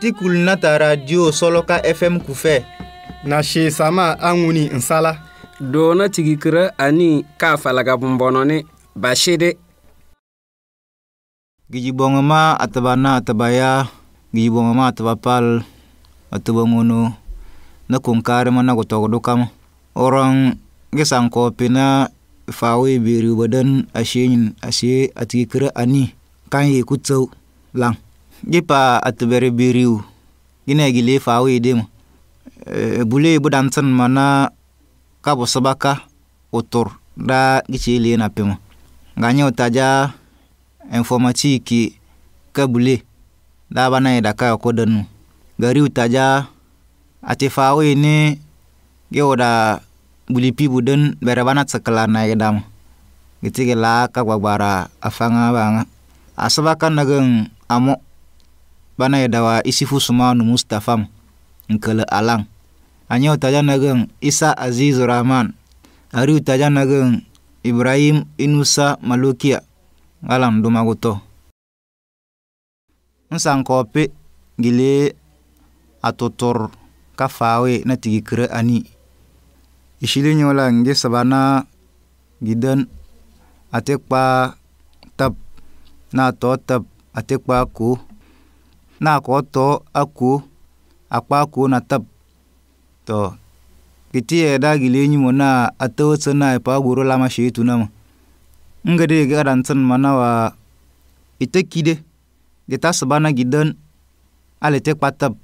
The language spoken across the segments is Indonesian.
ti kuli nata radio soloka fm kufɛ na shee sama a ŋuni n sala doona tigikirä ani kaa falaga bõn-bõnõ ne bashede giji bõngõ ma ataba na ataba ya giji bõngõ ma ataba pal ataba ŋono na kunkarema na gutogdu kam orong gi sankopi na fawi biriu badan ashenyin ashe atigikirä ani kan ye ku tseu lang gipa atubere biriu. Gina gile fa we dem e eh, bule bu dan san mana ka bo sabaka otor da giche ile na pemo nganye utaja informatiki ka bule. Da bana ida ka ko gari utaja ati fa ne ge oda bulipi buden bere bana tsakala na idam gitige ka gbagbara afanga banga asabaka nagen amo bana idawa isifu sumanu mustafam nkele alang. Anya utaja nagen isa aziz rahman. Ari utaja nagen ibrahim inusa malukia. Ngalam dumaguto kopi gile atutur ka fawe na tigi ani. Ishili nyola nge sabana gidan ate kpa tab na to tab ate kpa ko na ko to ako akpa ko na to kiti eda gile nyimo na ate wotse na pa guru lama shetu nama ngade ga dan mana wa ite kide gita sabana gidan ale te kpa tab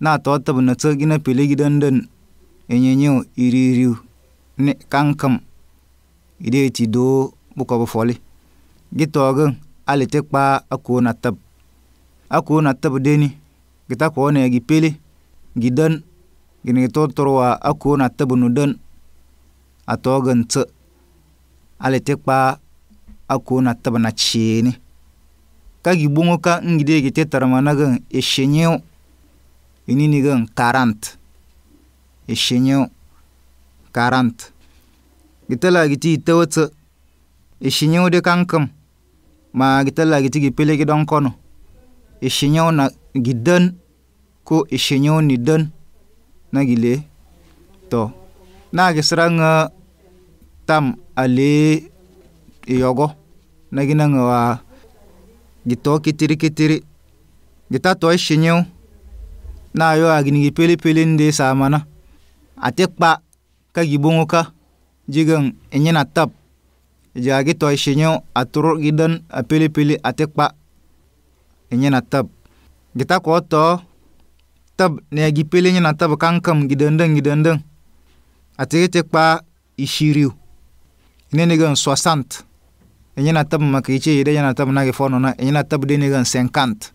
na to tab na tsa gina pele gidan den enyenyo iririu ne kankam ide ti do buko bo foli gitogen ale te kpa ako na tab aku na tebe deni. Gita kuone gi pele gi den. Gini gi totorwa aku na tebe nu den. Ato gen tse. Ale te kpa aku na tebe na chini. Ka gi bungo ka ngide gi te tarama na gen eshenyeo inini gen 40 eshenyeo 40 gitala giti itewo tse. Eshenyeo de kankam ma gita gitala giti gi pele gi don kono. Eshenyeo na gidan ko eshenyeo ni dan na gile. To. Na gisra nga tam ale yogo na gina nga wa gito kitiri kitiri gita to eshenyeo na yo agini gi pele nde samana ate ka gi bongo ka. Jigen enyena tap. Jagi to eshenyo aturu gidan a pele enyena tap gita ko to. Tab ne gi pele nyena tab kankam gidendeng gidendeng ate te kpa ishiriu. Ne gen 60 enyena tab makiche yede tab na ge fono na enyena tab de ne gen 50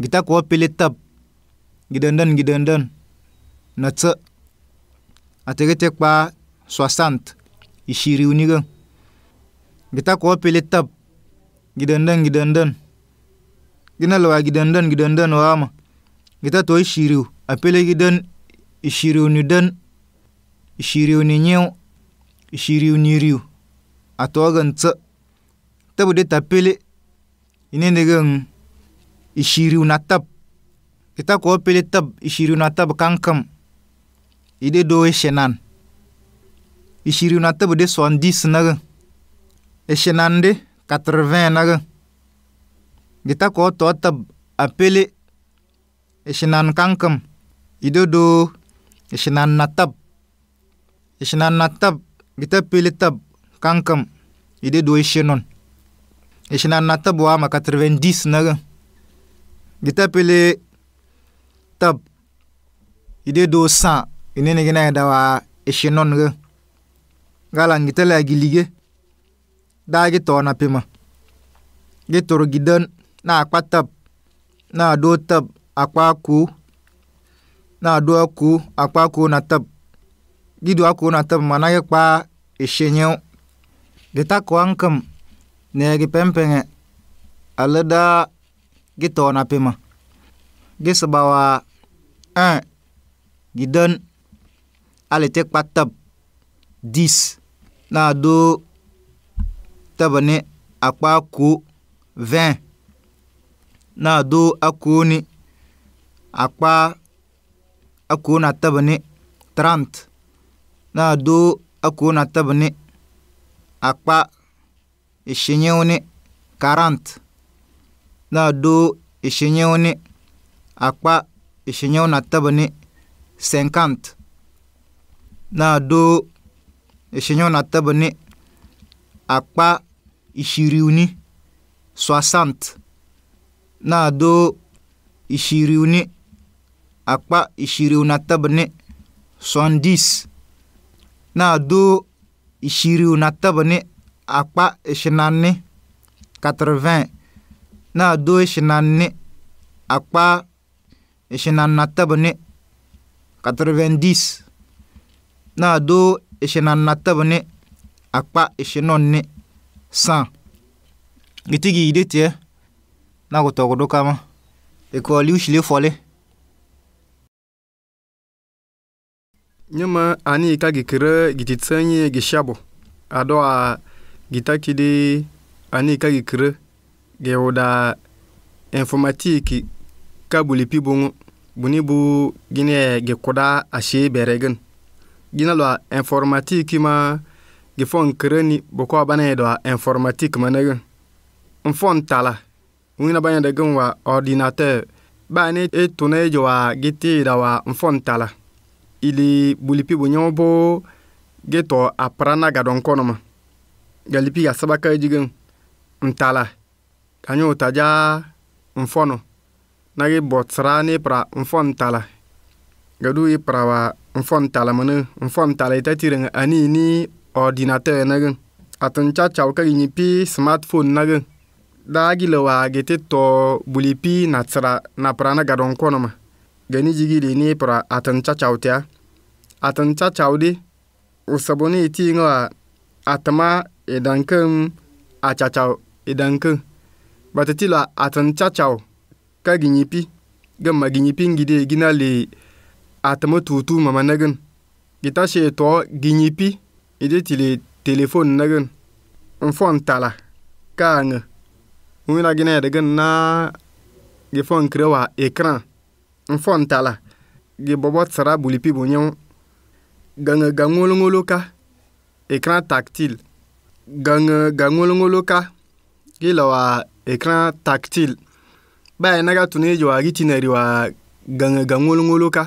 gita ko pele tab gidenden gidenden na tse. Atege kpa 60 ishiriu ni gita ko pele tab gidenden gidenden gina lawa gidenden gidenden wama. Gita to ishiriu a pele giden ishiriu ni den ishiriu ni nyew ishiriu ni riu. A to gen tse tabu de ta pele ine ne gen ishiriu na tab. Kita ko pele tab ishiriu na tab kankam. Ide do eshenan. Ishiriu na tab de 70 naga eshenan de 80 naga kita ko to tab a pele eshenan kankam ide do eshenan na tab eshenan na tab kankam ide do eshenon eshenan na tab wa ma 90 naga kita pele tab. Ide do san ine ne gina da wa eshenon ge gala ngita la gilige da gi to na pima. Gi toro gidan na akpa tab na do tab akpa ku na do ku akpa ku na tab gi do aku na tab mana ge kpa eshenyo gita ko ankam ne gi pempenge alada gi to na pima gi sebawa un gidan ale te kpa tab 10 na do tabane akpa ko 20 na-adụ akoni akpa akoni atabini trant na-adụ akoni atabini akpa ishinyiwni karant na-adụ ishinyiwni akpa ishinyiwni atabini senkant na-adụ ishinyiwni atabini akpa ishiriwni soixante na do ishiriuni akpa ishiriuni atabani 70 na do ishiriuni atabani akpa ishinani 80 na do ishinani akpa ishinani atabani 90 na do ishinani atabani akpa ishinonni na ko togo do kama e ko liu shile fole nyama ani ka gi kere gi ti tsenye gi shabo. Ado a gi taki de ani ka gi kere gi oda informatique ka buli pi bongo buni bu gine gi kuda a shi beregen gina lo informatique ma gi fon kereni boko abane do informatique manegen n fon tala. Wina banya da gen wa ordinateur. Ba ne e tuna e jo wa giti wa nfon tala. Ili bulipi bu nyɔŋ bo ge tɔ a para na ma. Galipi ga saba ka jigen n tala ka ta n ne para n tala. Gadu i para wa n fɔn tala mene. N fɔn tala ita tireŋ ani ni ordinateur na gen atin ca caw ka pi smartphone na daagile waage ti to bulipi na tsira na prana gadon konoma. Gani jigili ni pra atin chachautia atin chachaudi usabuni iti ngwa atma idankin e a chachau idankin e batatila atin chachau ka ginyipi gamma ginyipi ngide gina le atma tutu mama nagin gita she to ginyipi ide tile telefon nagin nfon tala ka anga ŋwẽna gi ne digi na gi fo n kire wa ekran. N fo tala gi bobo tsra buli pi bu nyiŋu gaŋa ga ka ekran tactile. Gaŋa ga ŋolo ŋolo ka gi lo wa ekran tactile. Ba e ina ga tuni e jo wa tineri wa gaŋa ga ka.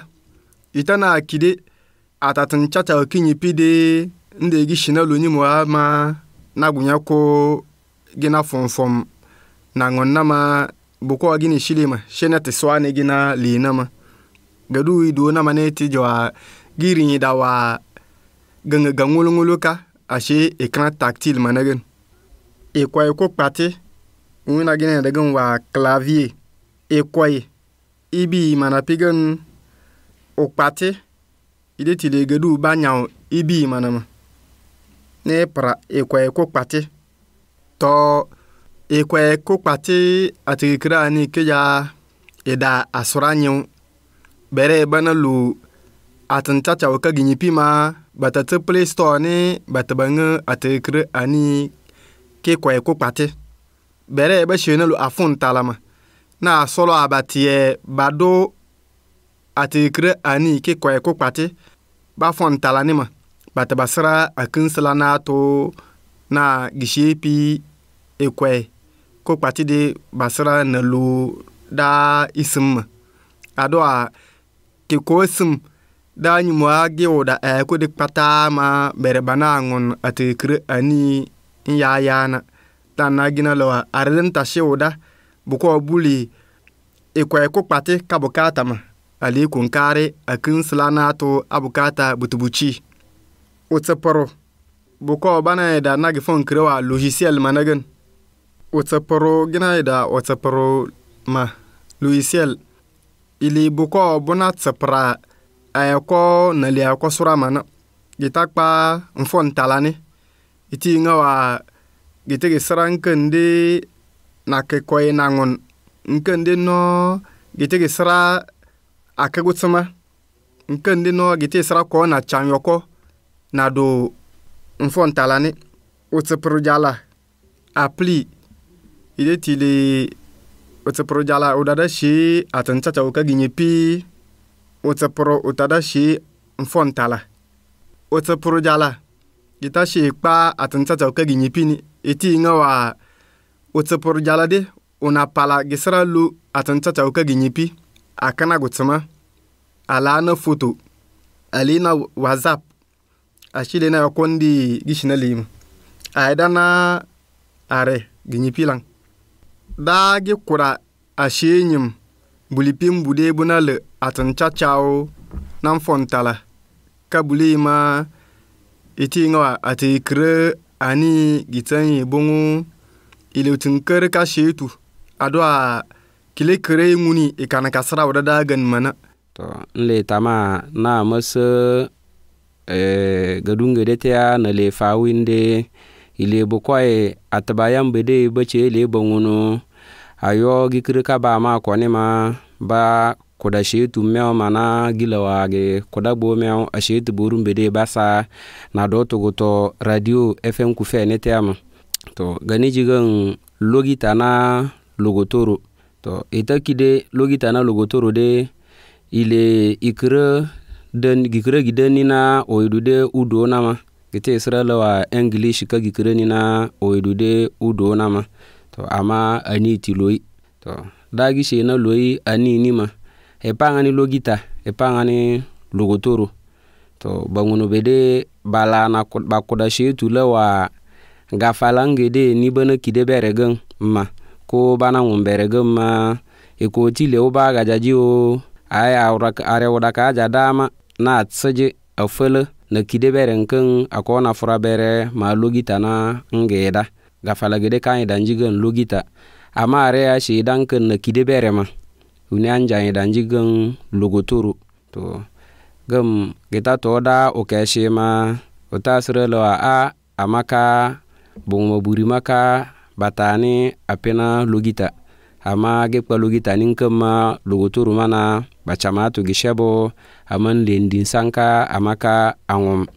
Ita na kide atatin okinyi pi nde gi shina lo nyimu ama na gunya ko gi na fom. na ngonnama buko agini shilima shena ti swane gina linama. Gadu ido nama ne ti jwa girinyi da wa ganga gangulu ashe ekran tactile managen. Ekwa eko kpati wina gina dagan wa clavier ekwa ibi mana pigan okpati ide tile gadu banyaw ibi manama. Ne pra ekwa eko kpati to ikwe kukpati atigikira ni kija ida asuranyu bere bana lu atinta chawo ka ginyi pima bata ti play store ni bata bange atigikira ani kikwe kukpati. Bere ba shi na lu afun talama. Na asolo abatie bado atigikira ani kikwe kukpati. Ba fon talani ma bata basira akinsala na to na gishi pi ikwe. Ko kpati de ba sira na lu da isim ma ado a ke ko sim da nyimo a gewo da e ko de kpata ma bere bana ngon ate kre ani ya ya na. Ta na gina lo arden ta shewo da bu ko buli e ko e ko kpati ka buƙata ma ali a kin slana to abukata butubuchi o tsaparo bu ko bana da na gi fon kre wa logiciel managan o tsaparo gina da o tsaparo ma logiciel ili bu ko buna tsapra aya ko na. Gita kpa nfon talani iti nga wa gite gi sara nkende na ke koy na ngon. Nkende no gite gi sara akegu tsima nkende no gite sara ko na chanyoko na do nfon talani utsipru jala apli ide ti le o tsi poro jala o dada she ati ntsatsa o ka ginye pii o tsi poro o jala i ta kpa ati ntsatsa o ka ginye ni. I ti wa o jala de o pala gi sira lo ati ntsatsa o ka ginye pii a na foto a na whatsapp. A le na yokondi gi shi na are ginye pii laŋ daagi kura a sheenyim bulipin buɗe buna le a chachao nan fontala ka bulii ma iti ŋawa a ti ani gitan yi ile tunkar ka shetu kile kere nguni i kana ka wada dagan mana to le tama na mese eh, gadunga de na le fawinde ile bu koy ataba yambe de bace le bangunu ayo gikiri ka ba ma koni ma ba kuda shetu mew mana gila wage kuda bo mew a shetu borum bede basa. Na do to radio fm ku fe ne tema to gani jigan logita na logotoro. To ita kide logita na logotoro de ile ikire den gikire gidan ni na oidu de udo nama gite israela wa english ka gikire ni na oidu de udo nama to ama ani ti loi. To dagi she na loi ani ni ma. E pangani logita e pangani logotoro. To bangono bede bala na ba koda she tu la wa gafalange de ni bana kide bere ma. Ko bana ngum bere ma. E ko ti le ba ga jaji o. Ay awra are wada ka dama na tsaje a fele na kide bere kan akona fura bere ma logita na ngeda ga falagede kan idan jigan logita. Amma are ya shi idan kan na kide bere ma. Uni an jan idan jigan logotoro to gam gita to da o ke shi ma o ta sire lo a amaka ma buri maka batani apena logita. Amma ge kwa logita nin kama logotoro mana bacama tu gishebo aman lendin sanka amaka aŋom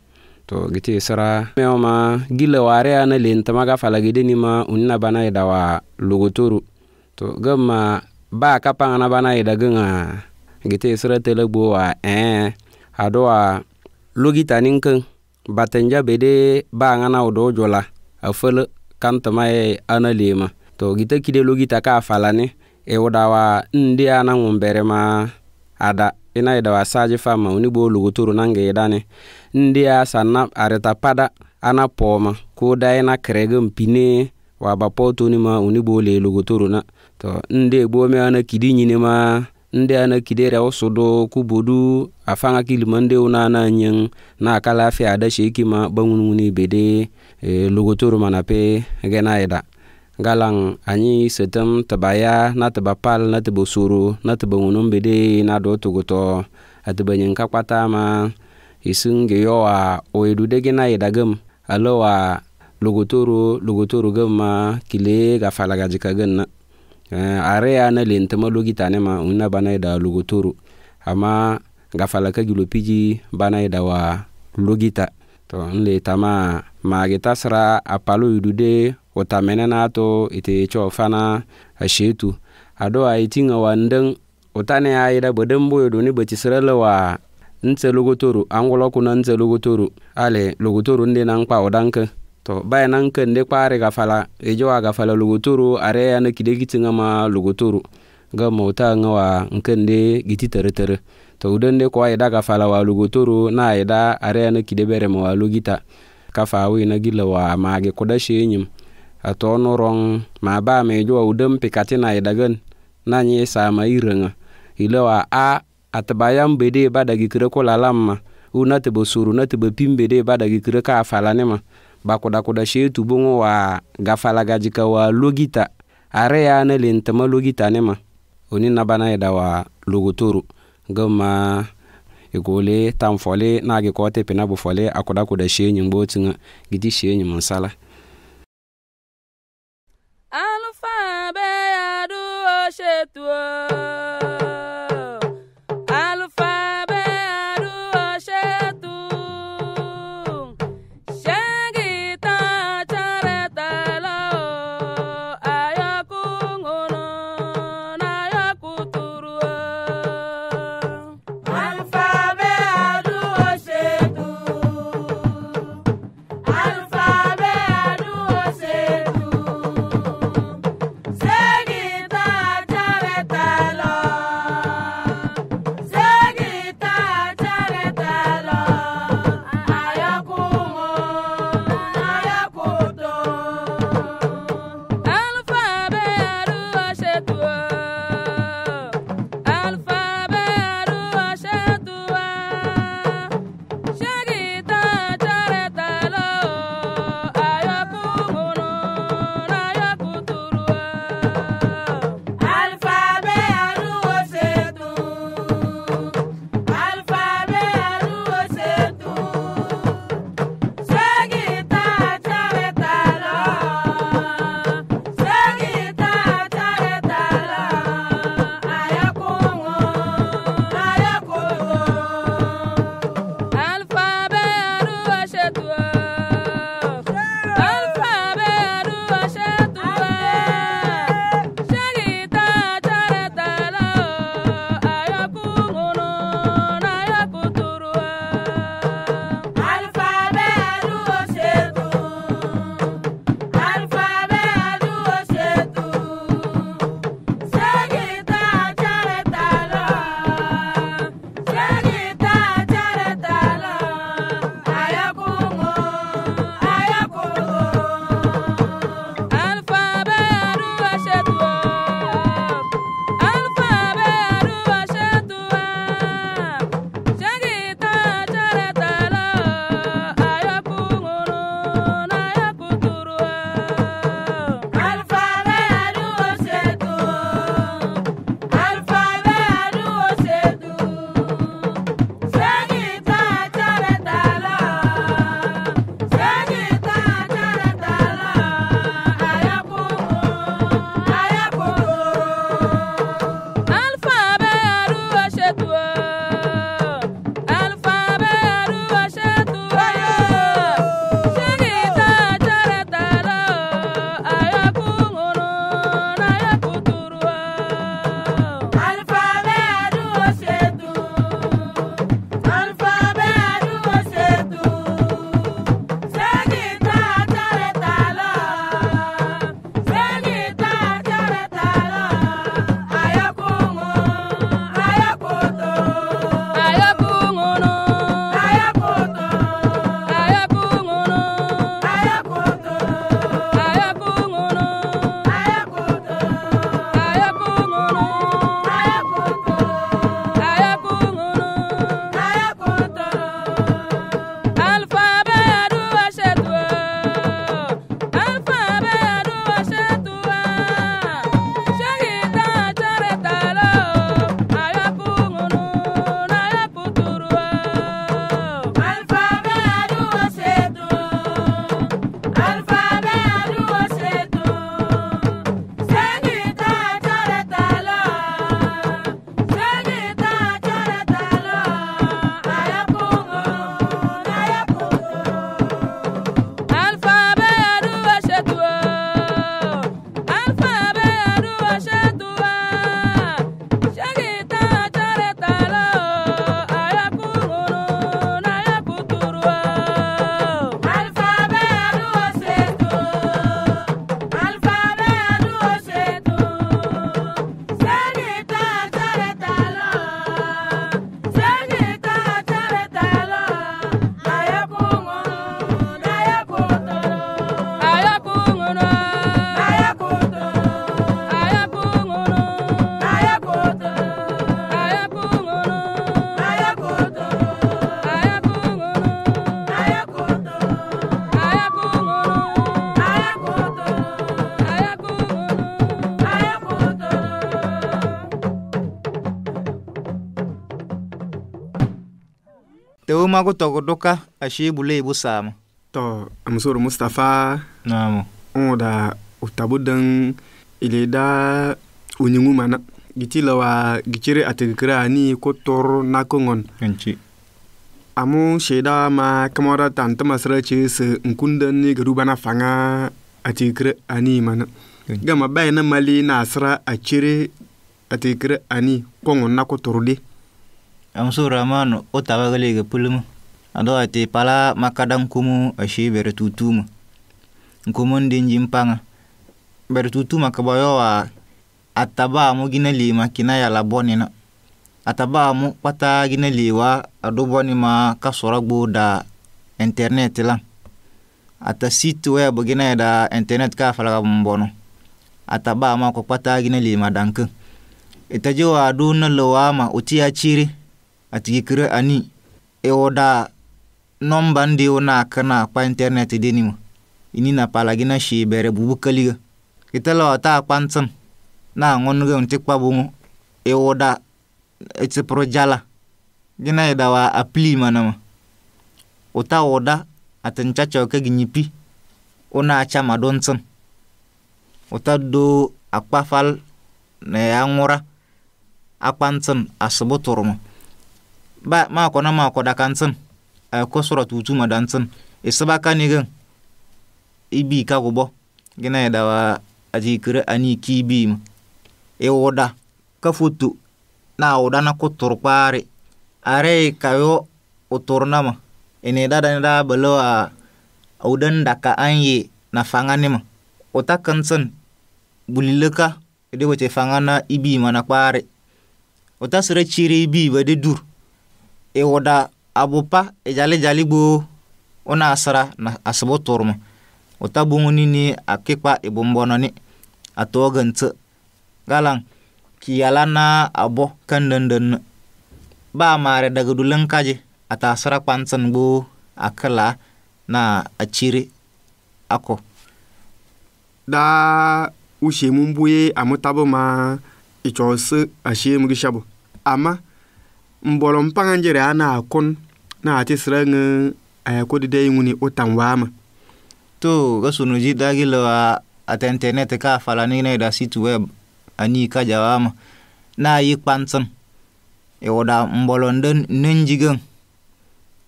to giti sira mewma gile wareya maga lentamaga falagidini ma unna bana ida wa luguturu to gemma ba ka paŋana bana ida geŋa giti sira tele gbo wa eh, ee ado wa lugitanin batenja bede ba ngana wudu jula afele kantama ye ana lema to gite kide lugita ka e iwudawa ndi ana ŋumberema ada ina ida wasaji fama uni bo luguturu nange idani ndi asa na areta pada ana poma. Ko da ina krege mpine wa bapo tuni ma uni bo le luguturu na. To ndi bo me ana kidi nyine ma ndị a nagidere ụsụdụ kwubudu afanga kilima una na nyen na kala afi ada sheki ma gbanwuru ibede elogotoro eh, mana pe genaida galang anyi setem tebaya na teba pal na teba suru na teba bede na do tuguto ateba nyen kakpata ma isung ge yo wa o edu de gena ida gem alo wa logotoro logotoro gem ma kile ga fala ga jika gen na. Uh, are ya na len tema logita ne ma unna bana ida logotoro ama ga fala ka gilo piji bana ida wa logita to nle tama ma gita sra apalo edu utamene ite cho fana ashetu. Adoa itinga wandeng utane aida bedembu yoduni becisirele wa nse luguturu angwulo kuna nse luguturu ale luguturu ndi na nkpa udanke to bai nan kan de kpare gafala ejowa gafala luguturu are ya na kide gitinga ma luguturu ga mauta nga wa nke ndi giti tere tere to udan de kwa ida gafala wa luguturu na ida are ya na kide bere ma wa lugita kafa awi na gila wa mage kuda nyim a to no rong ma ba me jo udem pikati na idagan na nyi sa ma irenga ile wa a atbayam bede ba dagi kire ko lalam ma. U na te bosuru na te be pim bede ba dagi kire ka fala ne ma. Ba koda koda shetu bungo wa gafala gajika wa logita. Are ya na len tama logita ne ma. Oni na bana ida wa logotoro gama igole tam fole na gi ko te pina bu fole akoda koda shenyi mbotinga gidi shenyi mansala ma ku tokutuka a bule bu sama to amsor mustapha naamu o da utabu dan ile da unyungu mana giti la wa gicire atigkira ani ko tor na kongon ganci amu sheda ma kamara tanta masra ce se nkunda ni garu bana fanga atigikira ani mana. Gama bai na mali na asra a cire atigkira ani kongon na ko torde am amsu rahman o tabag lege pulum. Ado ati pala makadan kumu ashi bere tutuma nkumun dinji mpanga bere tutuma kabayowa ataba mu gina lima kina yala bonina ataba mu kpata gina liwa ado bonima ka sora da internet la. Ata site web gina da internet ka falaga mbono. Ataba ma ko kpata gina lima danka e itajewa adu na lowama utia chiri. a tigi ani e wo da nomba ndi wo na kana akpa internet dini mo ini na palagi na shi e bere bubu kaliga kitela e ota akpa ntsin na ngonge nti kpa bungo e wo da eti pro jala. Gina ida wa apli mana mo ota wo da atinchacha oke ginyipi ona acha madontsin ota do akpa fal na ya ngora akpa ntsin asibu turmo ba ma kona ma koda kantin a kosura tutu ma dantin isaba e kanigan ibi ka gubo gina ya dawa a jikiri a ni ki bi ma. E woda ka futu. Na woda na kutur kwari yi e kayo uturna ma. E ne dada ne da balo a udan da ka anye na fangani ma. Uta kantin bulilika ide e wace fangana ibi ma na kwari uta sire ciri ibi ba de dur. E woda abupa e jali gbo ona asara na asabo torma ota bungu nini akekpa e bombono ni atoga ntse galang kiyala na abo kan ba mare daga dulan kaje. Ata asara kpantsan gbo akala na a chiri ako. Da ushe mun buye a mutabo ma icho se ashe mu n bɔlɔ n paŋa n yɛrɛ a na a kɔn na a tɩ sɩra ŋa a ya kod dɛ wuni o tan waama to ka sunu ji dagi lo a at internet ka fala ni na da situ web ani ka jawama na yi kpantin e woda mbolon den nenjigen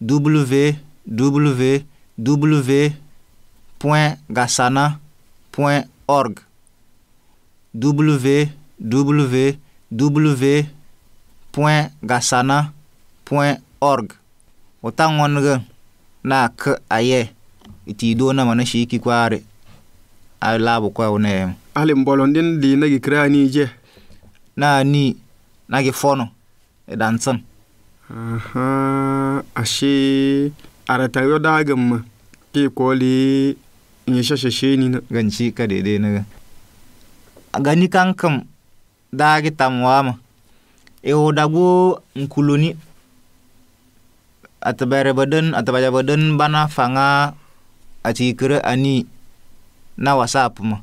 www.gasana.org www www.gasana.org wota ŋonigin na k aye. Iti do na mana shi ki kware. A labu kwa wuna yam ali mbolo din li na gikra ni je? Na ni na gi fono. E dan tsan aha ashe arata yo da gamma ke koli in shashe she ni na. Ganci ka daidai na gani kan kam da gi tamwa ma Eh, ewodagu nkuluni atabere beden atabaja beden bana fanga atikere ani na wasap ma.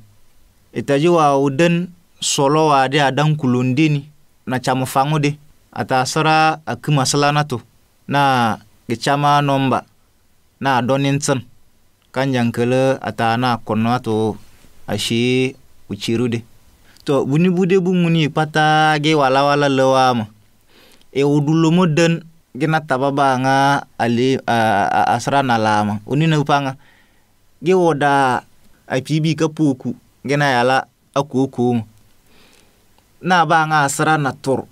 Itaji wa uden solo wa de adan kulundini na chamu fangu de atasara akuma salana to na gichama nomba na doninson kanjankele atana kono to ashi uchirude tɔ wunibude bu muni pata ge wala le wa ma. E wo ɖu lomo den gena taba ba nga ali asrana la me woni na pa ŋa? Ge wo da pibi ka poku gena yala akoko me na ba nga asra na tur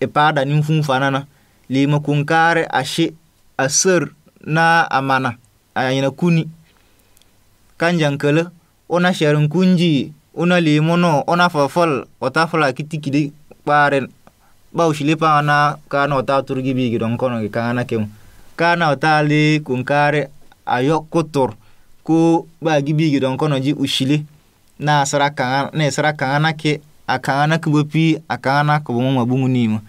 e pa da nin fun fana na le me kunkare ashe aser na amana ayina kuni. Kanjan kala ona sherin kunji una limono ona fafal ota fala kiti kidi kparen ba ushile pa na kana ota turgi bi gidon kono ki kana kem. Kana ota li kunkare ayo kotor ko ba gibi gidon kono ji ushile. Na sara kana na sara kana ke akana kubopi akana kubomo mabungu nima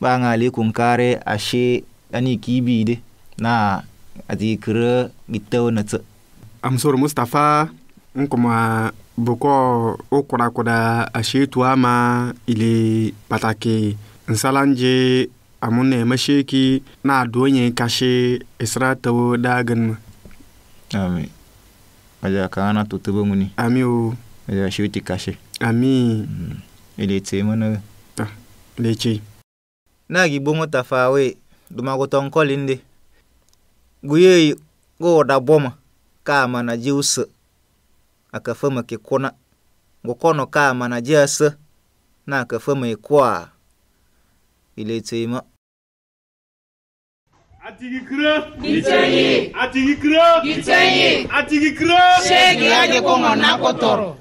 ba ngali kunkare ashe ani kibi de na ati kire gitaw na tsa amsor mustafa n kuma bukɔ o kurakuda a shetuwa ma ile pataki. Nsalanje amune masheki na donye kashe isra'atawo dagin amin aja kana tutubu muni amin o. Aja sheti kashe amin mm. ile ce mana ta ile ce na gi bomo ta fawe duma go ton kolinde guye go da boma kama na jiusu aka fama ke kona go kono ka mana jasa na ka fama e kwa ile tema Atigi kira. Gitsenyi. Atigi kira. Gitsenyi. Atigi kira. Shegi aje kongo.